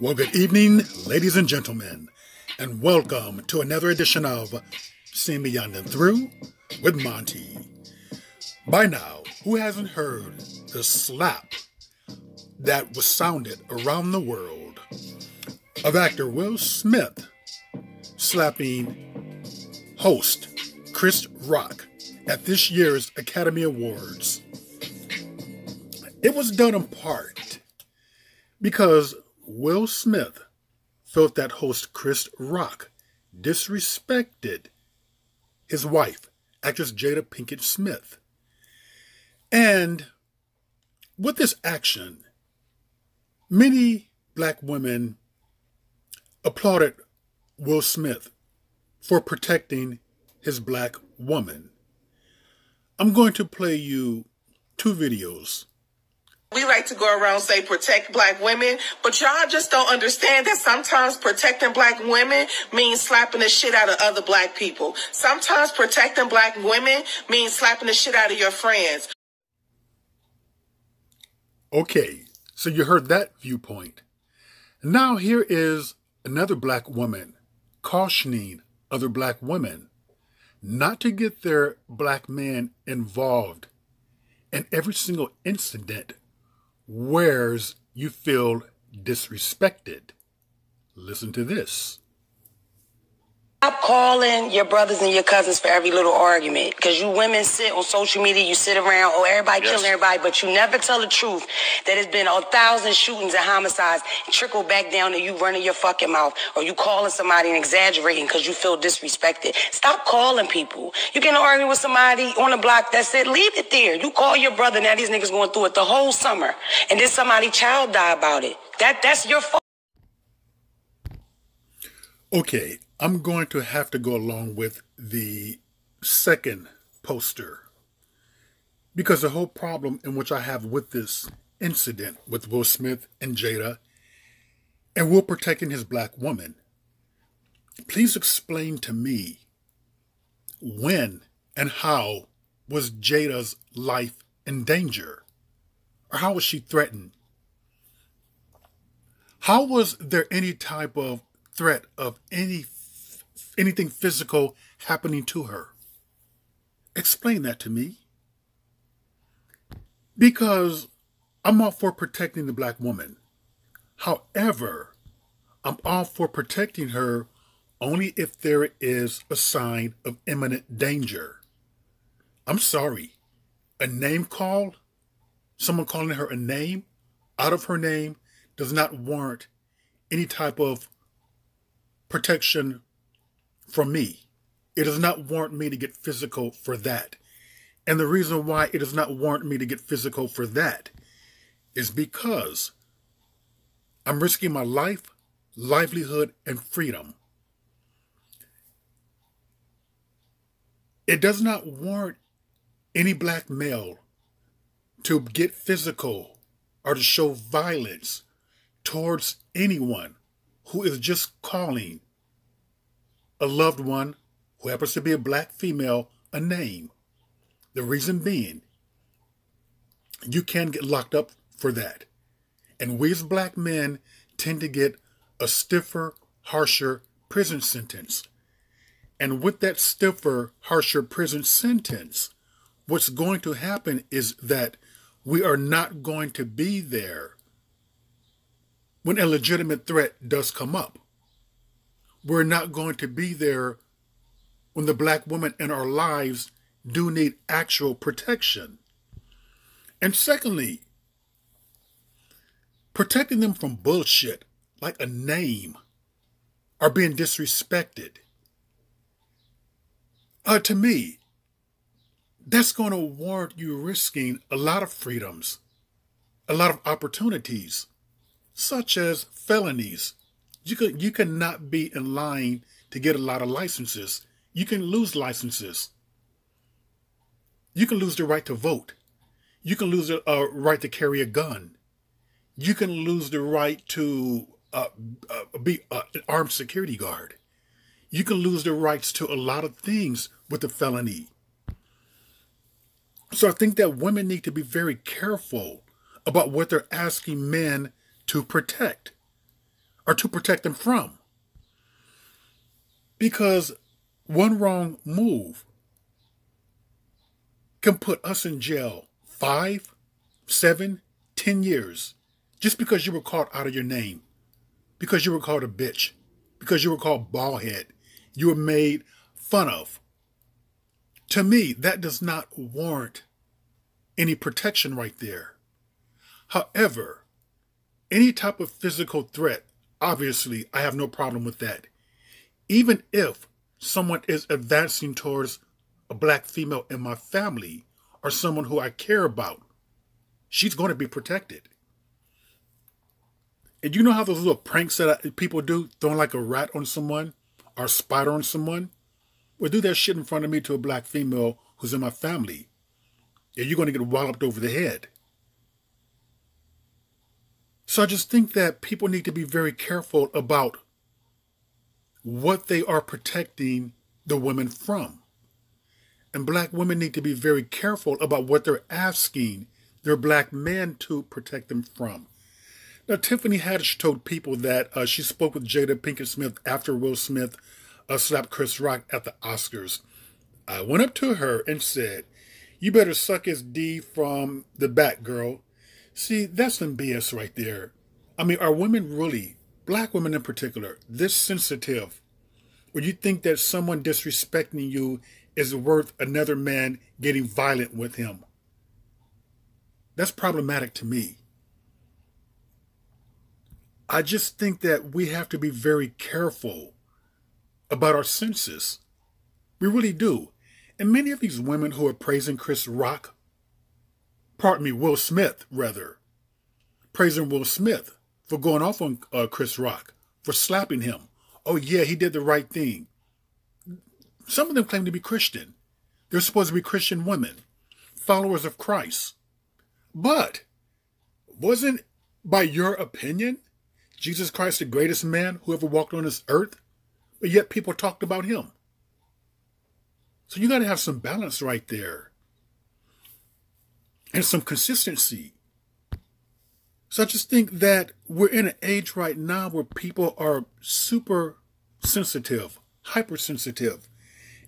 Well, good evening, ladies and gentlemen, and welcome to another edition of Seeing Beyond and Through with Monte. By now, who hasn't heard the slap that was sounded around the world of actor Will Smith slapping host Chris Rock at this year's Academy Awards? It was done in part because Will Smith felt that host Chris Rock disrespected his wife, actress Jada Pinkett Smith. And with this action, many black women applauded Will Smith for protecting his black woman. I'm going to play you two videos we like to go around say protect black women, but y'all just don't understand that sometimes protecting black women means slapping the shit out of other black people. Sometimes protecting black women means slapping the shit out of your friends. Okay, so you heard that viewpoint. Now here is another black woman cautioning other black women not to get their black man involved in every single incident where's you feel disrespected. Listen to this. Stop calling your brothers and your cousins for every little argument. Because you women sit on social media, you sit around, oh, everybody yes. killing everybody, but you never tell the truth that there's been a thousand shootings and homicides trickle back down to you running your fucking mouth or you calling somebody and exaggerating because you feel disrespected. Stop calling people. You get argue with somebody on the block, that said, Leave it there. You call your brother, now these niggas going through it the whole summer. And then somebody child die about it. That That's your fault. Okay, I'm going to have to go along with the second poster because the whole problem in which I have with this incident with Will Smith and Jada and Will protecting his black woman. Please explain to me when and how was Jada's life in danger? Or how was she threatened? How was there any type of threat of any anything physical happening to her. Explain that to me. Because I'm all for protecting the black woman. However, I'm all for protecting her only if there is a sign of imminent danger. I'm sorry. A name call, someone calling her a name out of her name, does not warrant any type of protection from me. It does not warrant me to get physical for that. And the reason why it does not warrant me to get physical for that is because I'm risking my life, livelihood, and freedom. It does not warrant any black male to get physical or to show violence towards anyone who is just calling a loved one who happens to be a black female a name. The reason being, you can get locked up for that. And we as black men tend to get a stiffer, harsher prison sentence. And with that stiffer, harsher prison sentence, what's going to happen is that we are not going to be there when a legitimate threat does come up we're not going to be there when the black woman in our lives do need actual protection. And secondly, protecting them from bullshit like a name or being disrespected. Uh, to me, that's going to warrant you risking a lot of freedoms, a lot of opportunities, such as felonies, you could you cannot be in line to get a lot of licenses. You can lose licenses. You can lose the right to vote. You can lose the uh, right to carry a gun. You can lose the right to uh, uh, be uh, an armed security guard. You can lose the rights to a lot of things with a felony. So I think that women need to be very careful about what they're asking men to protect. or to protect them from. Because one wrong move can put us in jail five, seven, ten years just because you were called out of your name, because you were called a bitch, because you were called ballhead, you were made fun of. To me, that does not warrant any protection right there. However, any type of physical threat, obviously, I have no problem with that. Even if someone is advancing towards a black female in my family or someone who I care about, she's going to be protected. And you know how those little pranks that people do, throwing like a rat on someone or a spider on someone? Well, do that shit in front of me to a black female who's in my family. Yeah, you're going to get walloped over the head. So I just think that people need to be very careful about what they are protecting the women from. And black women need to be very careful about what they're asking their black men to protect them from. Now, Tiffany Haddish told people that uh, she spoke with Jada Pinkett Smith after Will Smith uh, slapped Chris Rock at the Oscars. I went up to her and said, You better suck his D from the back, girl. See, that's some BS right there. I mean, are women really, black women in particular, this sensitive? Or you think that someone disrespecting you is worth another man getting violent with him? That's problematic to me. I just think that we have to be very careful about our senses. We really do. And many of these women who are praising Chris Rock, pardon me, Will Smith, rather, praising Will Smith for going off on uh, Chris Rock, for slapping him. Oh, yeah, he did the right thing. Some of them claim to be Christian. They're supposed to be Christian women, followers of Christ. But wasn't, by your opinion, Jesus Christ, the greatest man who ever walked on this earth, but yet people talked about him. So you got to have some balance right there and some consistency. So I just think that we're in an age right now where people are super sensitive, hypersensitive.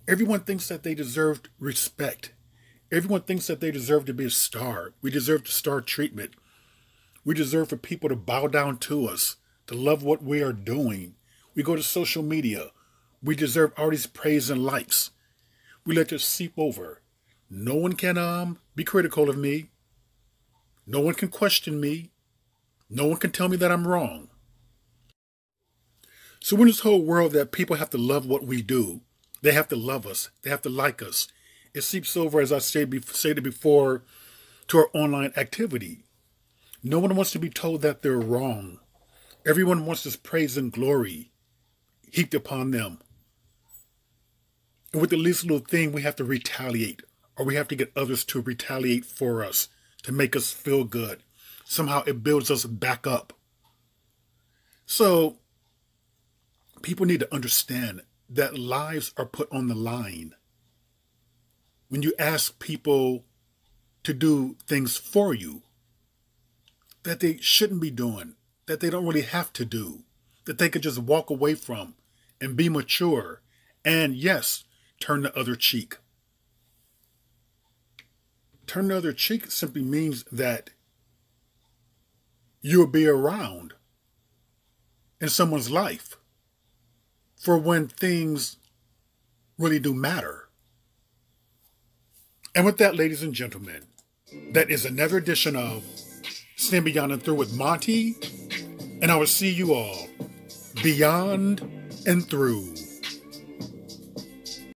Everyone thinks that they deserve respect. Everyone thinks that they deserve to be a star. We deserve the star treatment. We deserve for people to bow down to us to love what we are doing. We go to social media. We deserve all these praise and likes. We let this seep over. No one can um be critical of me. No one can question me. No one can tell me that I'm wrong. So in this whole world that people have to love what we do, they have to love us, they have to like us. It seeps over, as I said, before, to our online activity. No one wants to be told that they're wrong. Everyone wants this praise and glory heaped upon them. And with the least little thing, we have to retaliate, or we have to get others to retaliate for us to make us feel good. Somehow it builds us back up. So, people need to understand that lives are put on the line. When you ask people to do things for you that they shouldn't be doing, that they don't really have to do, that they could just walk away from and be mature and, yes, turn the other cheek. Turn the other cheek simply means that you'll be around in someone's life for when things really do matter. And with that, ladies and gentlemen, that is another edition of Stand Beyond and Through with Monte and I will see you all beyond and through.